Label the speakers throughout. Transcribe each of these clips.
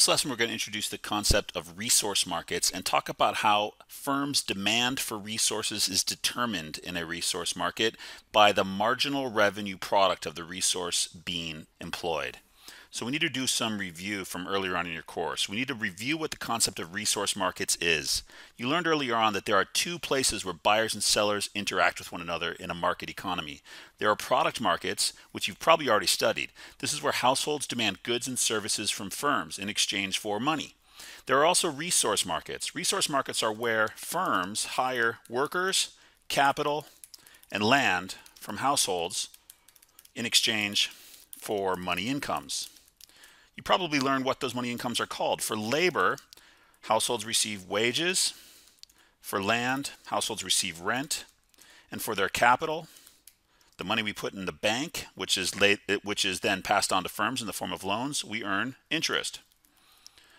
Speaker 1: this lesson, we're going to introduce the concept of resource markets and talk about how firms' demand for resources is determined in a resource market by the marginal revenue product of the resource being employed. So we need to do some review from earlier on in your course. We need to review what the concept of resource markets is. You learned earlier on that there are two places where buyers and sellers interact with one another in a market economy. There are product markets, which you've probably already studied. This is where households demand goods and services from firms in exchange for money. There are also resource markets. Resource markets are where firms hire workers, capital, and land from households in exchange for money incomes. You probably learned what those money incomes are called. For labor, households receive wages. For land, households receive rent. And for their capital, the money we put in the bank, which is late, which is then passed on to firms in the form of loans, we earn interest.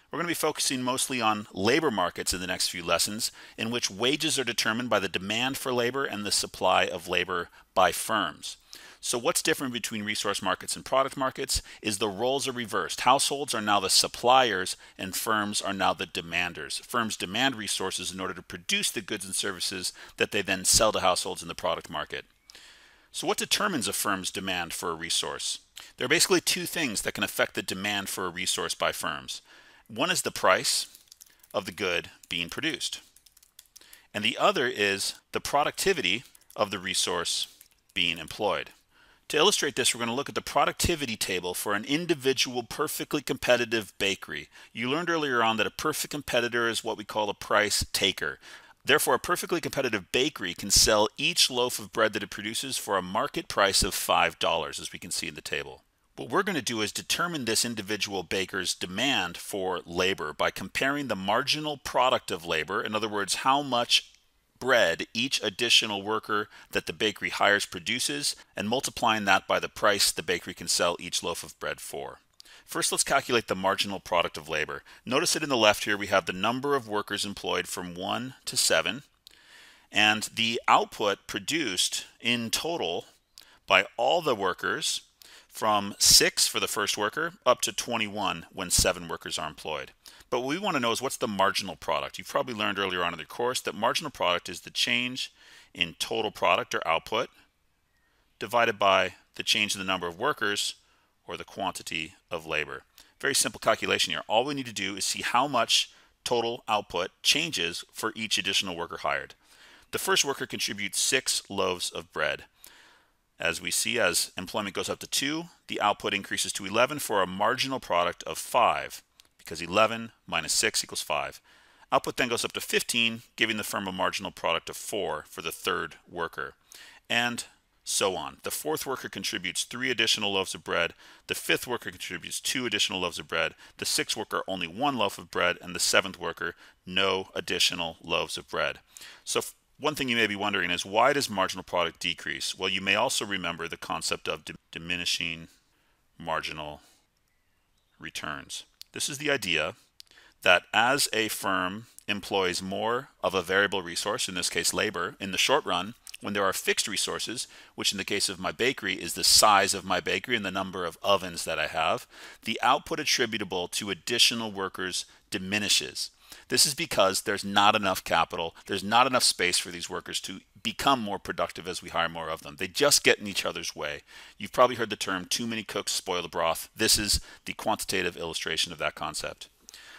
Speaker 1: We're going to be focusing mostly on labor markets in the next few lessons, in which wages are determined by the demand for labor and the supply of labor by firms. So what's different between resource markets and product markets is the roles are reversed. Households are now the suppliers and firms are now the demanders. Firms demand resources in order to produce the goods and services that they then sell to households in the product market. So what determines a firm's demand for a resource? There are basically two things that can affect the demand for a resource by firms. One is the price of the good being produced. And the other is the productivity of the resource being employed. To illustrate this, we're going to look at the productivity table for an individual perfectly competitive bakery. You learned earlier on that a perfect competitor is what we call a price taker. Therefore, a perfectly competitive bakery can sell each loaf of bread that it produces for a market price of $5, as we can see in the table. What we're going to do is determine this individual baker's demand for labor by comparing the marginal product of labor, in other words, how much bread each additional worker that the bakery hires produces and multiplying that by the price the bakery can sell each loaf of bread for. First, let's calculate the marginal product of labor. Notice that in the left here we have the number of workers employed from 1 to 7 and the output produced in total by all the workers from 6 for the first worker up to 21 when 7 workers are employed. But what we want to know is what's the marginal product. You've probably learned earlier on in the course that marginal product is the change in total product or output divided by the change in the number of workers or the quantity of labor. Very simple calculation here. All we need to do is see how much total output changes for each additional worker hired. The first worker contributes six loaves of bread. As we see, as employment goes up to 2, the output increases to 11 for a marginal product of 5 because 11 minus 6 equals 5. Output then goes up to 15, giving the firm a marginal product of 4 for the third worker. And so on. The fourth worker contributes three additional loaves of bread. The fifth worker contributes two additional loaves of bread. The sixth worker only one loaf of bread. And the seventh worker no additional loaves of bread. So one thing you may be wondering is why does marginal product decrease? Well, you may also remember the concept of diminishing marginal returns. This is the idea that as a firm employs more of a variable resource, in this case labor, in the short run, when there are fixed resources, which in the case of my bakery is the size of my bakery and the number of ovens that I have, the output attributable to additional workers diminishes. This is because there's not enough capital, there's not enough space for these workers to become more productive as we hire more of them. They just get in each other's way. You've probably heard the term too many cooks spoil the broth. This is the quantitative illustration of that concept.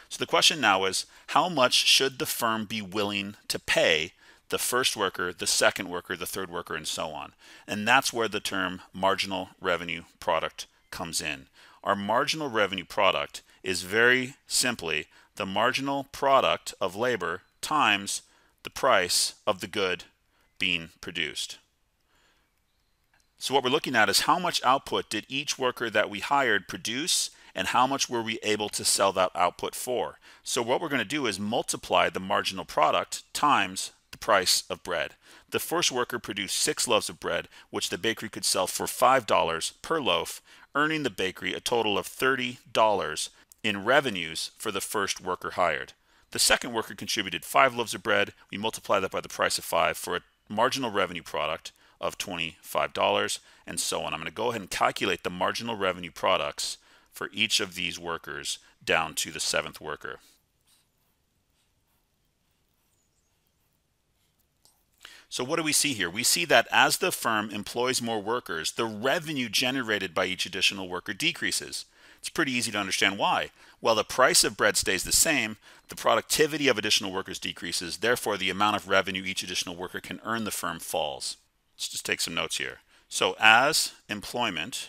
Speaker 1: So the question now is how much should the firm be willing to pay the first worker, the second worker, the third worker, and so on? And that's where the term marginal revenue product comes in. Our marginal revenue product is very simply the marginal product of labor times the price of the good being produced. So what we're looking at is how much output did each worker that we hired produce and how much were we able to sell that output for. So what we're going to do is multiply the marginal product times the price of bread. The first worker produced six loaves of bread, which the bakery could sell for $5 per loaf, earning the bakery a total of $30 in revenues for the first worker hired. The second worker contributed five loaves of bread. We multiply that by the price of five for a marginal revenue product of $25 and so on. I'm going to go ahead and calculate the marginal revenue products for each of these workers down to the seventh worker. So what do we see here? We see that as the firm employs more workers, the revenue generated by each additional worker decreases. It's pretty easy to understand why. While the price of bread stays the same, the productivity of additional workers decreases, therefore the amount of revenue each additional worker can earn the firm falls. Let's just take some notes here. So as employment,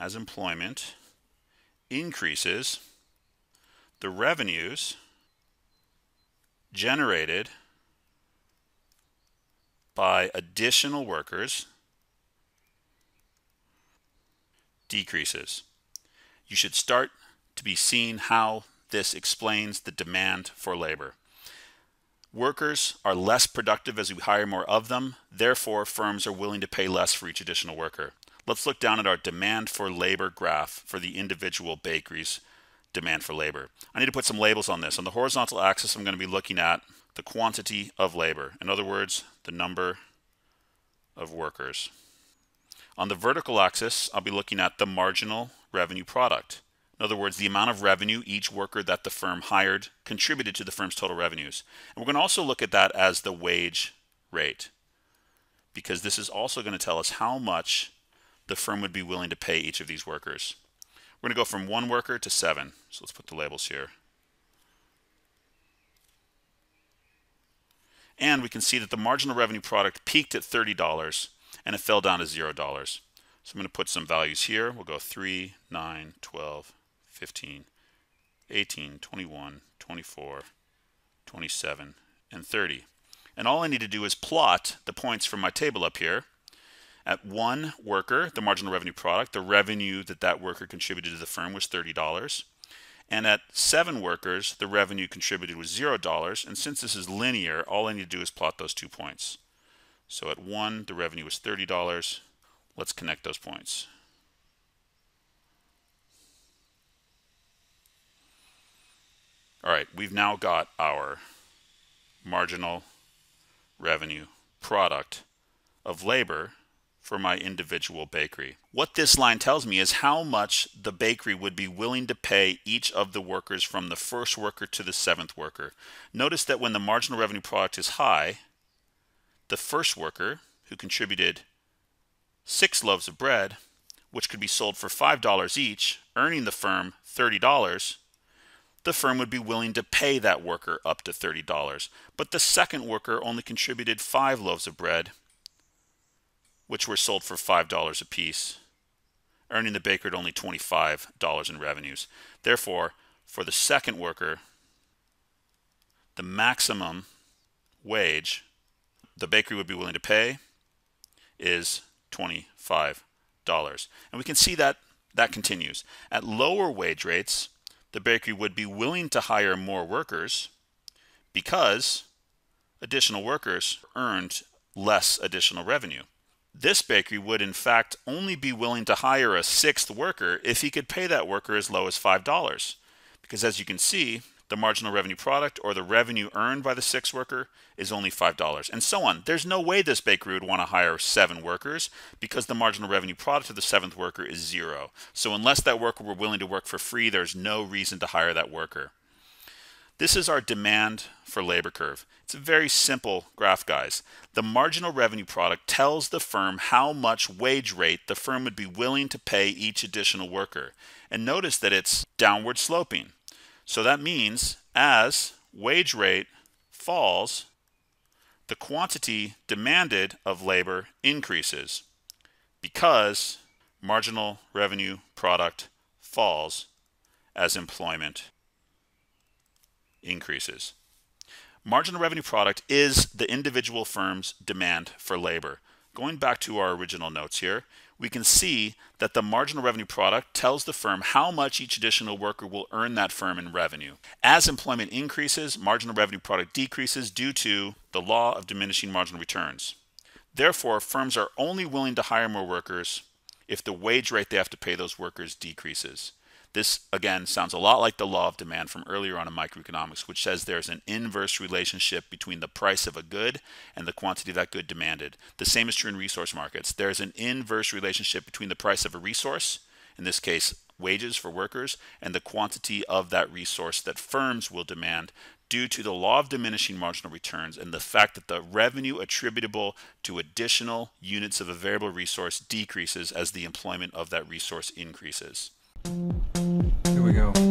Speaker 1: as employment increases, the revenues generated by additional workers decreases. You should start to be seeing how this explains the demand for labor. Workers are less productive as we hire more of them. Therefore, firms are willing to pay less for each additional worker. Let's look down at our demand for labor graph for the individual bakeries demand for labor. I need to put some labels on this. On the horizontal axis, I'm going to be looking at the quantity of labor. In other words, the number of workers. On the vertical axis, I'll be looking at the marginal revenue product. In other words, the amount of revenue each worker that the firm hired contributed to the firm's total revenues. And we're going to also look at that as the wage rate because this is also going to tell us how much the firm would be willing to pay each of these workers. We're going to go from one worker to seven. So let's put the labels here. And we can see that the marginal revenue product peaked at $30 and it fell down to $0. So I'm going to put some values here. We'll go 3, 9, 12, 15, 18, 21, 24, 27, and 30. And all I need to do is plot the points from my table up here. At one worker, the marginal revenue product, the revenue that that worker contributed to the firm was $30. And at seven workers, the revenue contributed was $0. And since this is linear, all I need to do is plot those two points. So at one, the revenue was $30. Let's connect those points. All right, we've now got our marginal revenue product of labor for my individual bakery. What this line tells me is how much the bakery would be willing to pay each of the workers from the first worker to the seventh worker. Notice that when the marginal revenue product is high, the first worker, who contributed six loaves of bread, which could be sold for $5 each, earning the firm $30, the firm would be willing to pay that worker up to $30. But the second worker only contributed five loaves of bread, which were sold for $5 apiece, earning the baker only $25 in revenues. Therefore, for the second worker, the maximum wage the bakery would be willing to pay is $25. And we can see that that continues. At lower wage rates, the bakery would be willing to hire more workers because additional workers earned less additional revenue. This bakery would, in fact, only be willing to hire a sixth worker if he could pay that worker as low as $5. Because as you can see, the marginal revenue product or the revenue earned by the sixth worker is only $5, and so on. There's no way this bakery would want to hire seven workers because the marginal revenue product of the seventh worker is zero. So unless that worker were willing to work for free, there's no reason to hire that worker. This is our demand for labor curve. It's a very simple graph, guys. The marginal revenue product tells the firm how much wage rate the firm would be willing to pay each additional worker. And notice that it's downward sloping. So that means as wage rate falls, the quantity demanded of labor increases because marginal revenue product falls as employment increases. Marginal revenue product is the individual firm's demand for labor. Going back to our original notes here, we can see that the marginal revenue product tells the firm how much each additional worker will earn that firm in revenue. As employment increases, marginal revenue product decreases due to the law of diminishing marginal returns. Therefore, firms are only willing to hire more workers if the wage rate they have to pay those workers decreases. This, again, sounds a lot like the law of demand from earlier on in microeconomics, which says there's an inverse relationship between the price of a good and the quantity of that good demanded. The same is true in resource markets. There's an inverse relationship between the price of a resource, in this case, wages for workers, and the quantity of that resource that firms will demand due to the law of diminishing marginal returns and the fact that the revenue attributable to additional units of a variable resource decreases as the employment of that resource increases.
Speaker 2: We go.